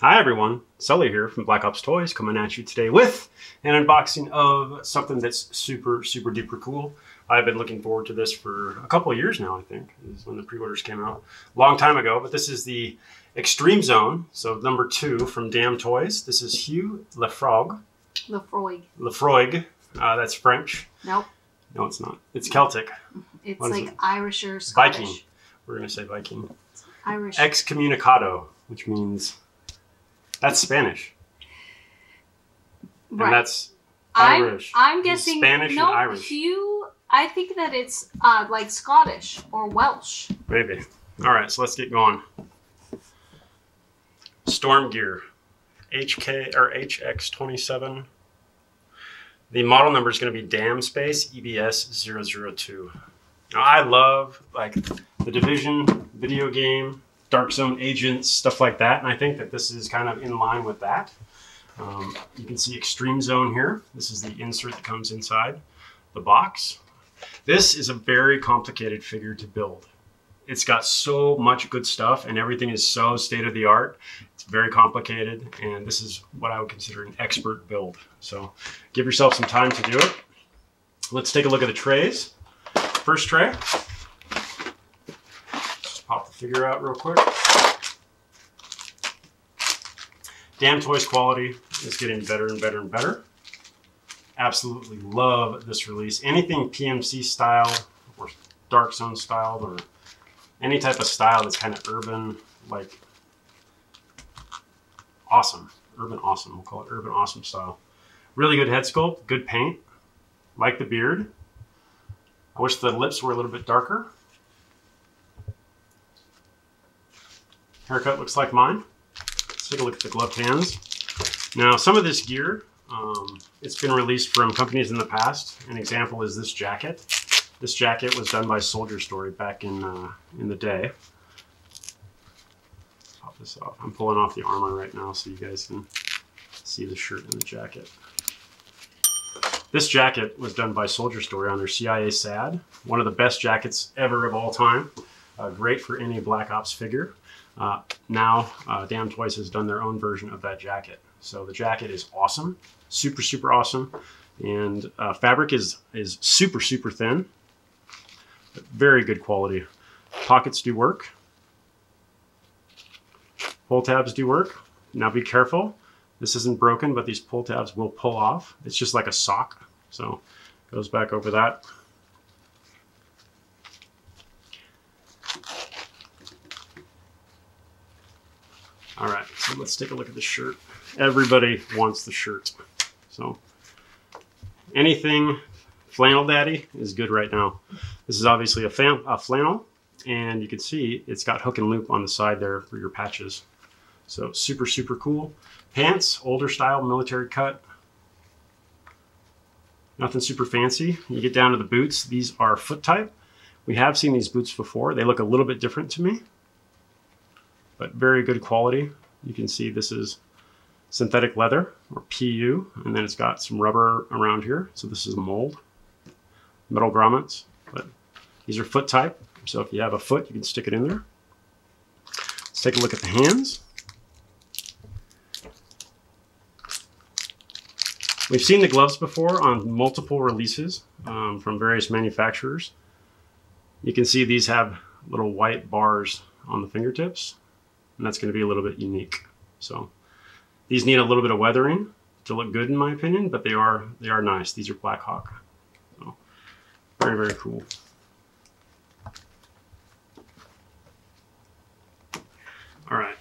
Hi everyone, Sully here from Black Ops Toys coming at you today with an unboxing of something that's super, super duper cool. I've been looking forward to this for a couple of years now, I think, is when the pre-orders came out. A Long time ago, but this is the Extreme Zone, so number two from DAM Toys. This is Hugh Laphraig. Laphraig. Laphraig, uh, that's French. Nope. No, it's not. It's Celtic. It's What like it? Irish or Scottish. Viking. We're going to say Viking. Irish. Excommunicado, which means that's Spanish. And right. that's I'm, Irish. I'm guessing. Spanish and no, Irish. Hugh. I think that it's uh, like Scottish or Welsh. Maybe. All right, so let's get going. Storm Gear, HK or HX27. The model number is going to be Dam Space EBS 002. Now, I love like the Division video game, Dark Zone agents, stuff like that, and I think that this is kind of in line with that. Um, you can see Extreme Zone here. This is the insert that comes inside the box. This is a very complicated figure to build. It's got so much good stuff and everything is so state of the art. It's very complicated and this is what I would consider an expert build. So give yourself some time to do it. Let's take a look at the trays. First tray. Figure out real quick. DAM Toys quality is getting better and better and better. Absolutely love this release. Anything PMC style or Dark Zone style or any type of style that's kind of urban, like awesome. Urban awesome. We'll call it urban awesome style. Really good head sculpt, good paint. Like the beard. I wish the lips were a little bit darker. Haircut looks like mine. Let's take a look at the gloved hands. Now, some of this gear, um, it's been released from companies in the past. An example is this jacket. This jacket was done by Soldier Story back in uh, in the day. Pop this off. I'm pulling off the armor right now so you guys can see the shirt and the jacket. This jacket was done by Soldier Story on their CIA SAD. One of the best jackets ever of all time. Uh, great for any Black Ops figure. Uh, now, uh, DAM Toys has done their own version of that jacket. So the jacket is awesome, super, super awesome. And uh, fabric is, is super, super thin. But very good quality. Pockets do work. Pull tabs do work. Now be careful. This isn't broken, but these pull tabs will pull off. It's just like a sock. So goes back over that. Let's take a look at the shirt. Everybody wants the shirt. So anything flannel daddy is good right now. This is obviously a, a flannel, and you can see it's got hook and loop on the side there for your patches. So super, super cool. Pants, older style, military cut. Nothing super fancy. You get down to the boots. These are foot type. We have seen these boots before. They look a little bit different to me, but very good quality. You can see this is synthetic leather or PU, and then it's got some rubber around here. So this is a mold, metal grommets, but these are foot type. So if you have a foot, you can stick it in there. Let's take a look at the hands. We've seen the gloves before on multiple releases um, from various manufacturers. You can see these have little white bars on the fingertips, and that's going to be a little bit unique. So these need a little bit of weathering to look good, in my opinion, but they are they are nice. These are Black Hawk, so very very cool. All right,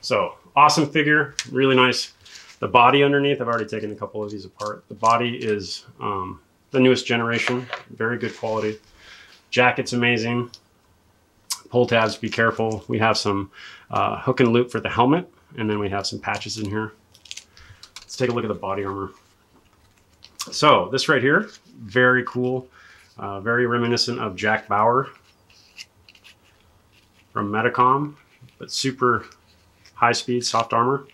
so awesome figure, really nice. The body underneath, I've already taken a couple of these apart. The body is um, the newest generation, very good quality. Jacket's amazing. Pull tabs, be careful. We have some uh, hook and loop for the helmet, and then we have some patches in here. Let's take a look at the body armor. So this right here, very cool, uh, very reminiscent of Jack Bauer from Metacom, but super high speed, soft armor.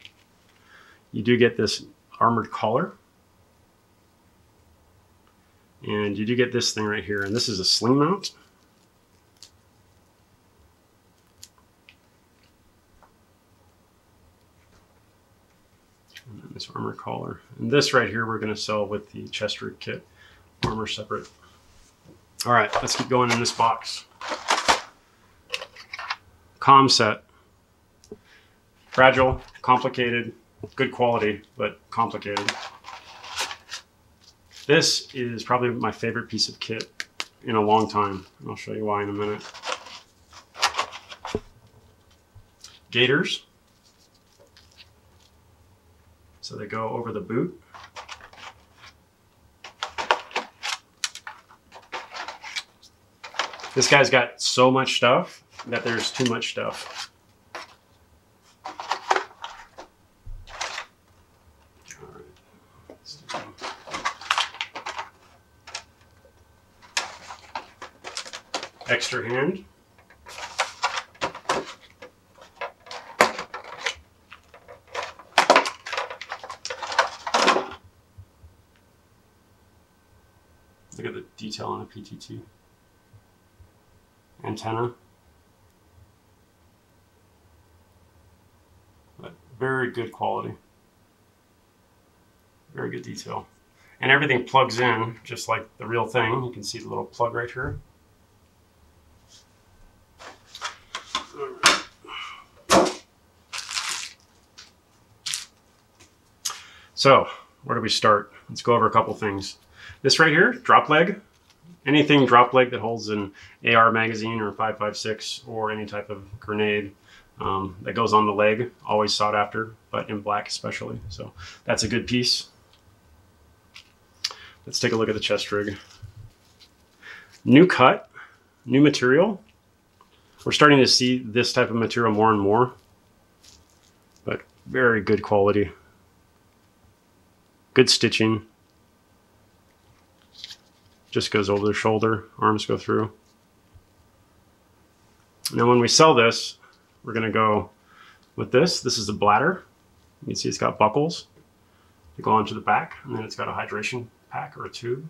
You do get this armored collar. And you do get this thing right here, and this is a sling mount. Nice armor collar. And this right here, we're going to sell with the chest rig kit. Armor separate. All right, let's keep going in this box. Com set. Fragile, complicated, good quality, but complicated. This is probably my favorite piece of kit in a long time. I'll show you why in a minute. Gaiters. So they go over the boot. This guy's got so much stuff that there's too much stuff. Extra hand. Look at the detail on a PTT. Antenna. But very good quality. Very good detail. And everything plugs in just like the real thing. You can see the little plug right here. So, where do we start? Let's go over a couple things. This right here, drop leg. Anything drop leg that holds an AR magazine or 5.56 or any type of grenade um, that goes on the leg, always sought after, but in black especially. So that's a good piece. Let's take a look at the chest rig. New cut, new material. We're starting to see this type of material more and more, but very good quality. Good stitching. Just goes over the shoulder, arms go through. Now when we sell this, we're gonna go with this. This is the bladder. You can see it's got buckles to go onto the back, and then it's got a hydration pack or a tube.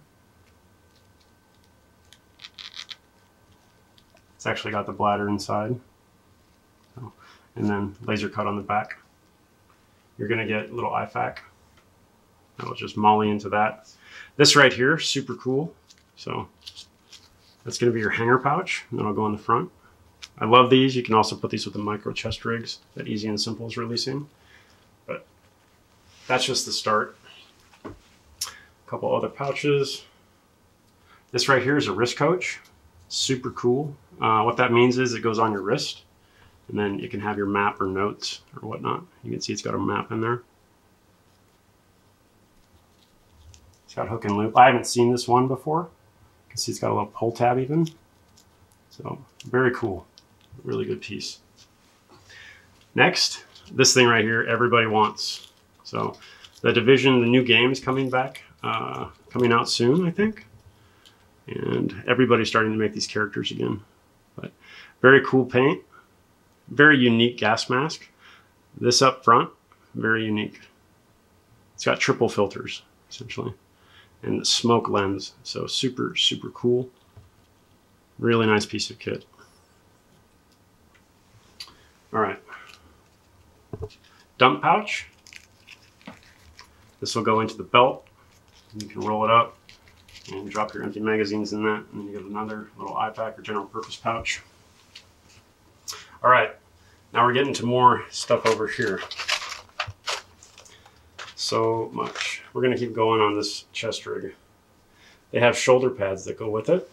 It's actually got the bladder inside. So, and then laser cut on the back. You're gonna get a little IFAK. I'll just MOLLE into that. This right here, super cool. So that's gonna be your hanger pouch, and then I'll go in the front. I love these. You can also put these with the micro chest rigs that Easy and Simple is releasing. But that's just the start. A couple other pouches. This right here is a wrist coach. Super cool. Uh, what that means is it goes on your wrist and then you can have your map or notes or whatnot. You can see it's got a map in there. It's got hook and loop. I haven't seen this one before. See it's got a little pull tab even. So very cool. Really good piece. Next, this thing right here, everybody wants. So the Division, the new game is coming back, uh, coming out soon, I think. And everybody's starting to make these characters again. But very cool paint. Very unique gas mask. This up front, very unique. It's got triple filters, essentially. And the smoke lens. So super, super cool. Really nice piece of kit. All right. Dump pouch. This will go into the belt. You can roll it up and drop your empty magazines in that. And then you get another little IFAK or general purpose pouch. All right. Now we're getting to more stuff over here. So much. We're going to keep going on this chest rig. They have shoulder pads that go with it.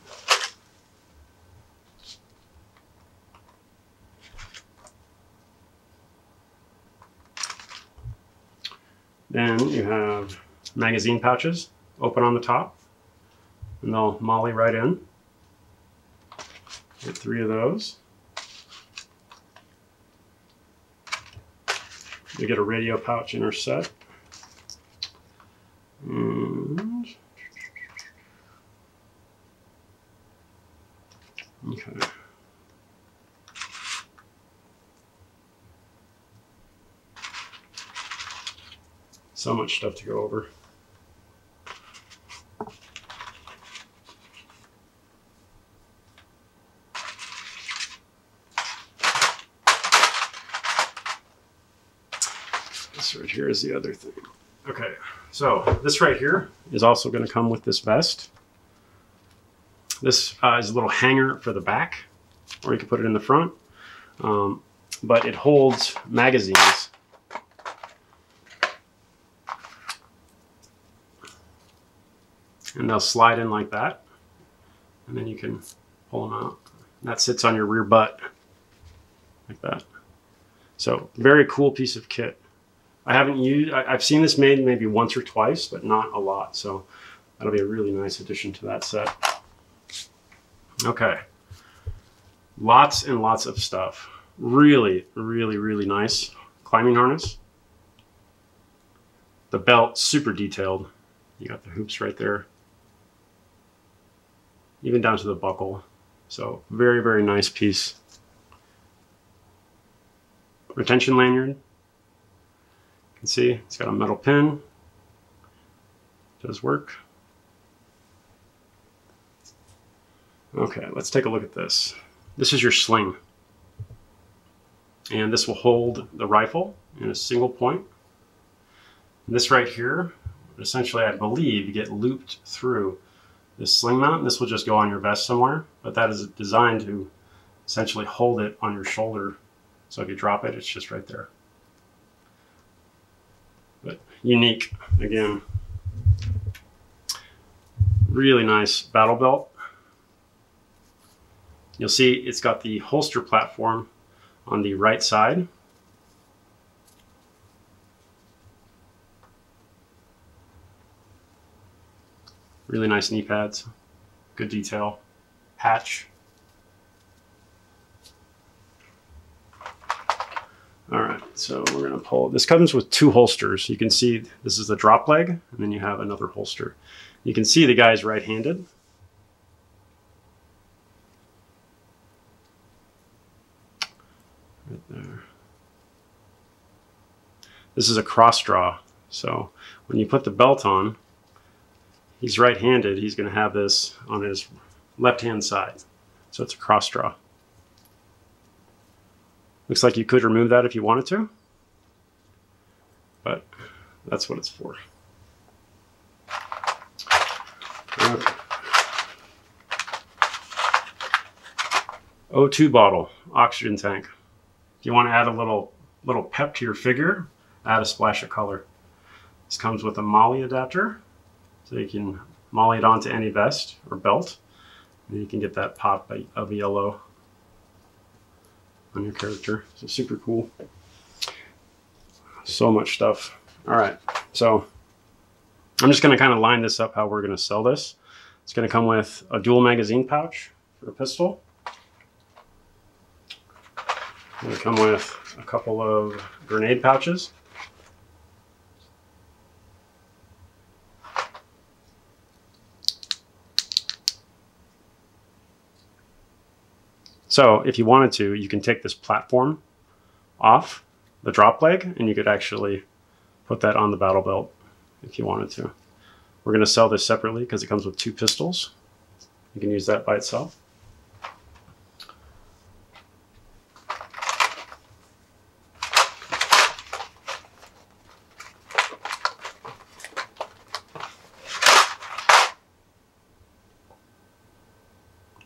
Then you have magazine pouches open on the top and they'll MOLLE right in. Get three of those. You get a radio pouch in set. And okay. So much stuff to go over. This right here is the other thing. Okay, so this right here is also going to come with this vest. This uh, is a little hanger for the back, or you can put it in the front. Um, but it holds magazines. And they'll slide in like that. And then you can pull them out. And that sits on your rear butt like that. So very cool piece of kit. I haven't used, I, have seen this made maybe once or twice, but not a lot. So that'll be a really nice addition to that set. Okay. Lots and lots of stuff. Really, really, really nice climbing harness. The belt, super detailed. You got the hoops right there. Even down to the buckle. So very, very nice piece. Retention lanyard. You can see it's got a metal pin. Does work. Okay, let's take a look at this. This is your sling. And this will hold the rifle in a single point. And this right here, essentially I believe get looped through this sling mount. This will just go on your vest somewhere, but that is designed to essentially hold it on your shoulder. So if you drop it, it's just right there unique again. Really nice battle belt. You'll see it's got the holster platform on the right side. Really nice knee pads, good detail, patch. All right, so we're gonna pull, this comes with two holsters. You can see this is the drop leg, and then you have another holster. You can see the guy's right-handed. Right there. This is a cross draw. So when you put the belt on, he's right-handed, he's gonna have this on his left-hand side. So it's a cross draw. Looks like you could remove that if you wanted to, but that's what it's for. Uh, okay. O2 bottle, oxygen tank. If you want to add a little little pep to your figure, add a splash of color. This comes with a MOLLE adapter, so you can MOLLE it onto any vest or belt, and you can get that pop of yellow on your character. So super cool. So much stuff. All right, so I'm just gonna kind of line this up how we're gonna sell this. It's gonna come with a dual magazine pouch for a pistol. It's gonna come with a couple of grenade pouches. So if you wanted to, you can take this platform off the drop leg and you could actually put that on the battle belt if you wanted to. We're going to sell this separately because it comes with two pistols. You can use that by itself.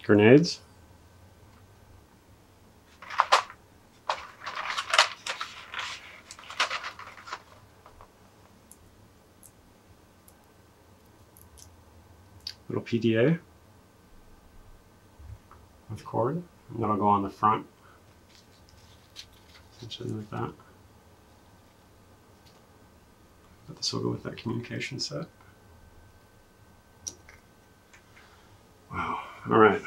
Grenades. little PDA with cord. And that'll go on the front, essentially like that. But this will go with that communication set. Wow. All right.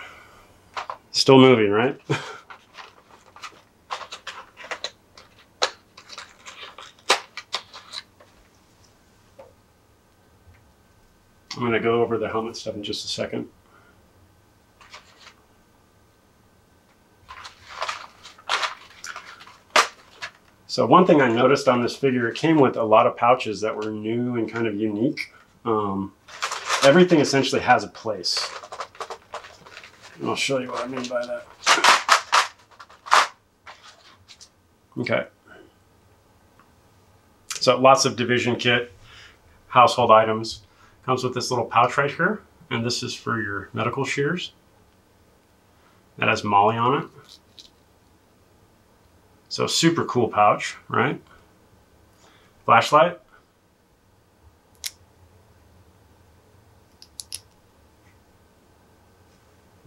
Still moving, right? I'm going to go stuff in just a second. So one thing I noticed on this figure, it came with a lot of pouches that were new and kind of unique. Um, everything essentially has a place. And I'll show you what I mean by that. Okay. So lots of division kit. household items. Comes with this little pouch right here, and this is for your medical shears. That has MOLLE on it. So super cool pouch, right? Flashlight.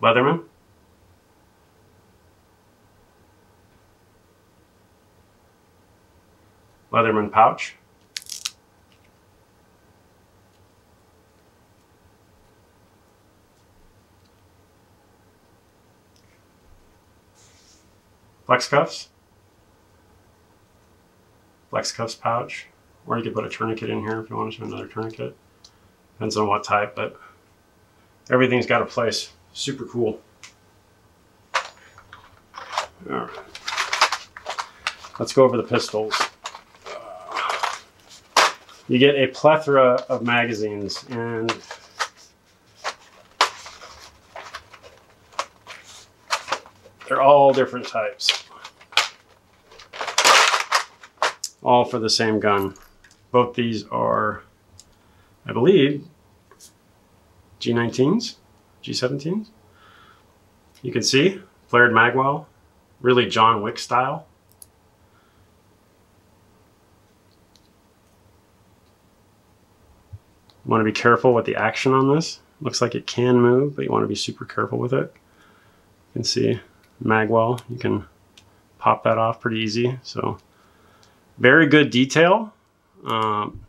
Leatherman. Leatherman pouch. Flex cuffs. Flex cuffs pouch. Or you could put a tourniquet in here if you wanted to, another tourniquet. Depends on what type, but everything's got a place. Super cool. All right. Let's go over the pistols. You get a plethora of magazines and all different types. All for the same gun. Both these are, I believe, G19s, G17s. You can see flared magwell, really John Wick style. You want to be careful with the action on this. Looks like it can move, but you want to be super careful with it. You can see magwell, you can pop that off pretty easy. So very good detail. Um,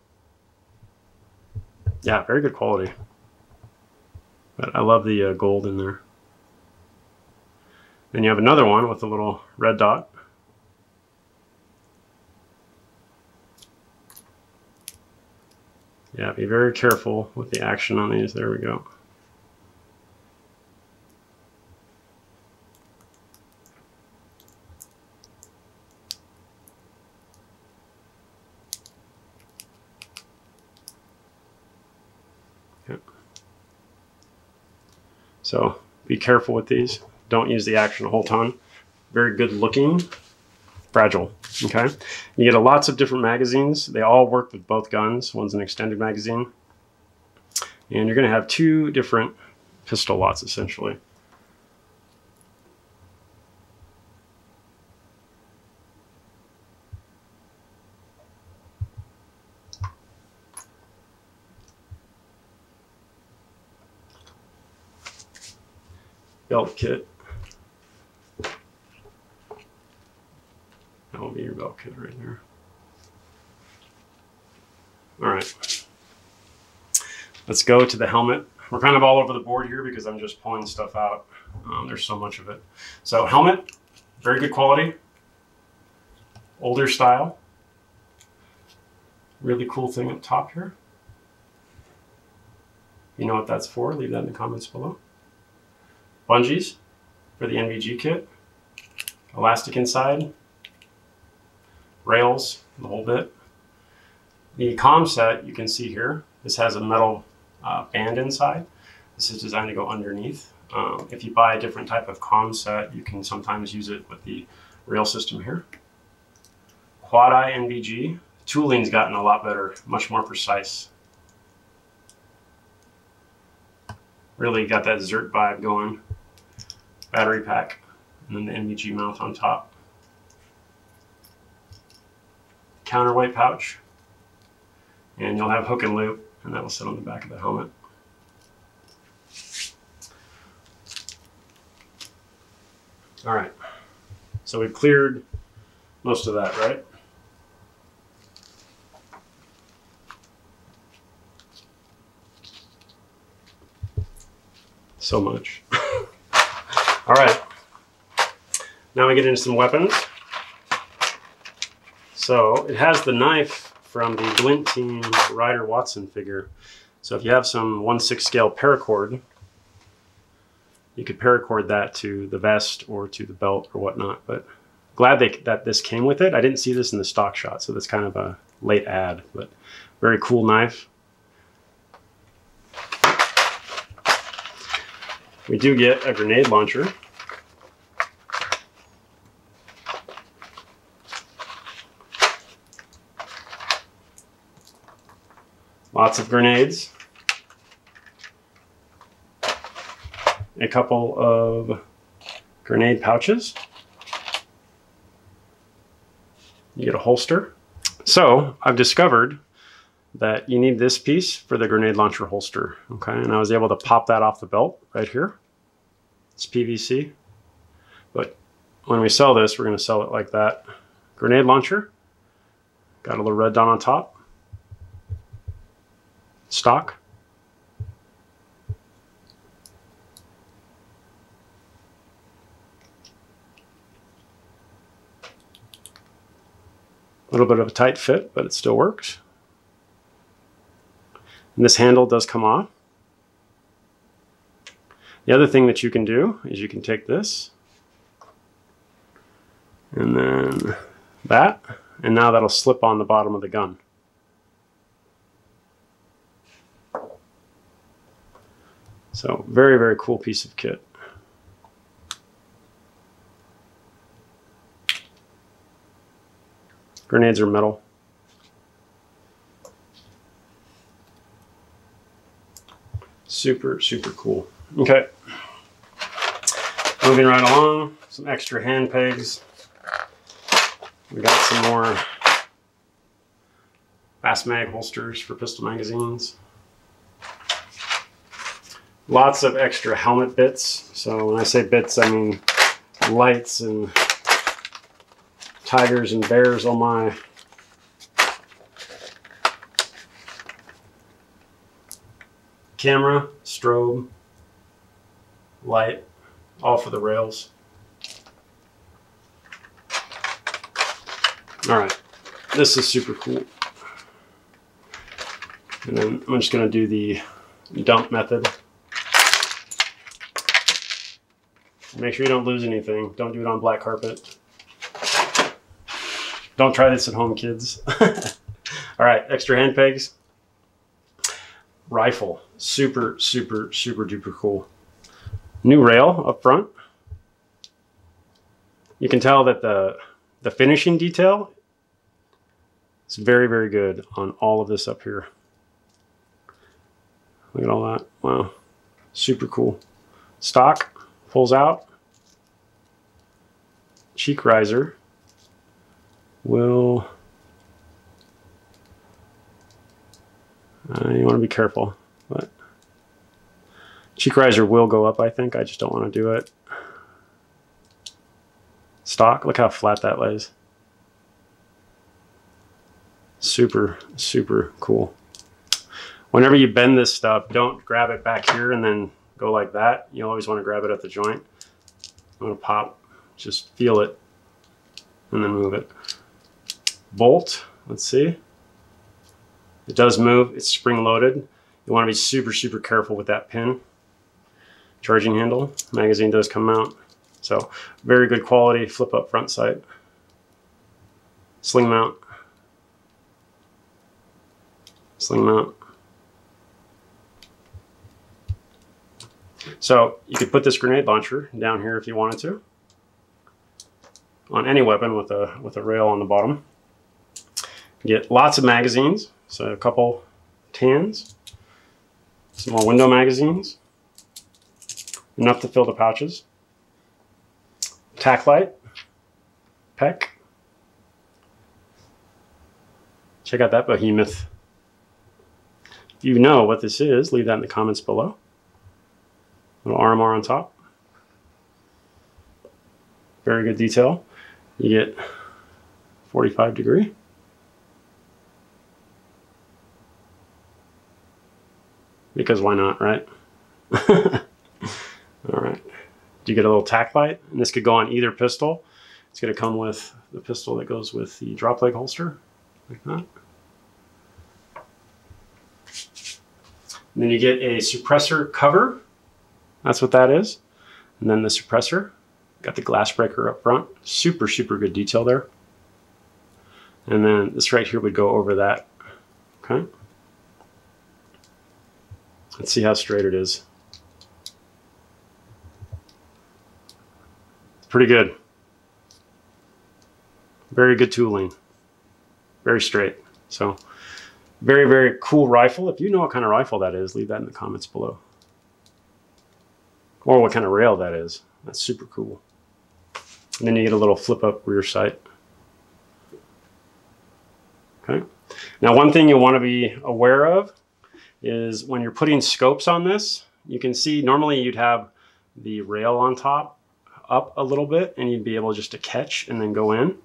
yeah, very good quality. But I love the uh, gold in there. Then you have another one with a little red dot. Yeah, be very careful with the action on these. There we go. So be careful with these. Don't use the action a whole ton. Very good looking, fragile. Okay. You get lots of different magazines. They all work with both guns. One's an extended magazine. And you're going to have two different pistol lots essentially. Belt kit. That will be your belt kit right there. All right. Let's go to the helmet. We're kind of all over the board here because I'm just pulling stuff out. Um, there's so much of it. So helmet, very good quality. Older style. Really cool thing up top here. You know what that's for? Leave that in the comments below bungees for the NVG kit, elastic inside, rails, the whole bit. The com set you can see here, this has a metal uh, band inside. This is designed to go underneath. Um, if you buy a different type of com set, you can sometimes use it with the rail system here. Quad eye NVG. Tooling's gotten a lot better, much more precise. Really got that Zert vibe going battery pack, and then the NVG mount on top. Counterweight pouch, and you'll have hook and loop, and that will sit on the back of the helmet. All right, so we've cleared most of that, right? So much. All right. Now we get into some weapons. So it has the knife from the Glint Team Ryder Watson figure. So if you have some 1-6 scale paracord, you could paracord that to the vest or to the belt or whatnot. But glad they, that this came with it. I didn't see this in the stock shot, so that's kind of a late add, but very cool knife. We do get a grenade launcher. Lots of grenades. A couple of grenade pouches. You get a holster. So I've discovered that you need this piece for the grenade launcher holster. Okay, and I was able to pop that off the belt right here. It's PVC. But when we sell this, we're going to sell it like that. Grenade launcher. Got a little red dot on top. Stock. A little bit of a tight fit, but it still works. And this handle does come off. The other thing that you can do is you can take this and then that, and now that'll slip on the bottom of the gun. So very, very cool piece of kit. Grenades are metal. Super, super cool. Okay. Moving right along, some extra hand pegs. We got some more fast mag holsters for pistol magazines. Lots of extra helmet bits. So when I say bits, I mean lights and tigers and bears on my camera, strobe, light, all for the rails. All right, this is super cool. And then I'm just gonna do the dump method. Make sure you don't lose anything. Don't do it on black carpet. Don't try this at home, kids. All right, extra hand pegs. Rifle, super, super, super duper cool. New rail up front. You can tell that the the finishing detail is very, very good on all of this up here. Look at all that. Wow. Super cool. Stock pulls out. Cheek riser will uh, you want to be careful cheek riser will go up I think I just don't want to do it stock look how flat that lays super super cool whenever you bend this stuff don't grab it back here and then go like that you always want to grab it at the joint I'm going to pop just feel it and then move it bolt. Let's see. It does move. It's spring loaded. You want to be super, super careful with that pin. Charging handle. Magazine does come out. So very good quality flip up front sight. Sling mount. Sling mount. So you could put this grenade launcher down here if you wanted to on any weapon with a with a rail on the bottom. Get lots of magazines, so a couple tans, some more window magazines, enough to fill the pouches, tack light, PEQ. Check out that behemoth. If you know what this is, leave that in the comments below. Little RMR on top. Very good detail. You get 45 degree. because why not, right? All right. You get a little tack light, and this could go on either pistol. It's going to come with the pistol that goes with the drop leg holster, like that. And then you get a suppressor cover. That's what that is. And then the suppressor. Got the glass breaker up front. Super, super good detail there. And then this right here would go over that. Okay. Let's see how straight it is. Pretty good. Very good tooling. Very straight. So Very, very cool rifle. If you know what kind of rifle that is, leave that in the comments below. Or what kind of rail that is. That's super cool. And then you get a little flip up rear sight. Okay. Now, one thing you want to be aware of is when you're putting scopes on this, you can see normally you'd have the rail on top up a little bit and you'd be able just to catch and then go in.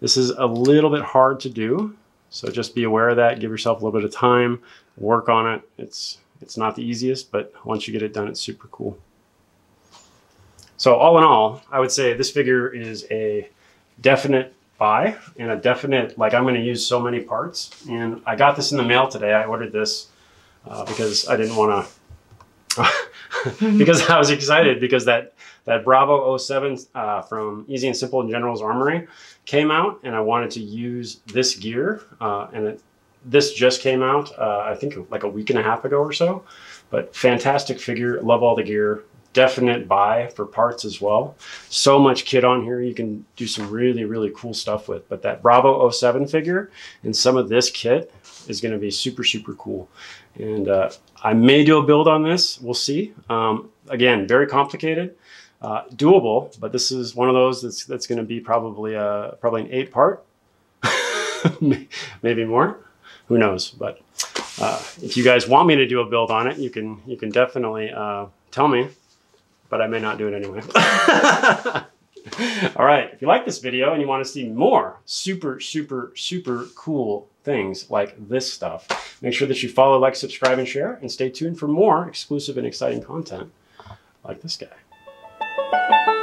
This is a little bit hard to do. So just be aware of that. Give yourself a little bit of time, work on it. It's, it's not the easiest, but once you get it done, it's super cool. So all in all, I would say this figure is a definite buy and a definite, like I'm going to use so many parts. And I got this in the mail today. I ordered this uh, because I didn't want to, because I was excited because that, that Bravo 07 uh, from Easy and Simple in General's Armory came out and I wanted to use this gear. Uh, and it, this just came out, uh, I think like a week and a half ago or so, but fantastic figure. Love all the gear definite buy for parts as well. So much kit on here you can do some really, really cool stuff with. But that Bravo 07 figure and some of this kit is going to be super, super cool. And uh, I may do a build on this. We'll see. Um, again, very complicated. Uh, doable, but this is one of those that's that's going to be probably a probably an eight part, maybe more. Who knows? But uh, if you guys want me to do a build on it, you can you can definitely uh, tell me but I may not do it anyway. All right, if you like this video and you want to see more super, super, super cool things like this stuff, make sure that you follow, like, subscribe, and share, and stay tuned for more exclusive and exciting content like this guy. Thank you.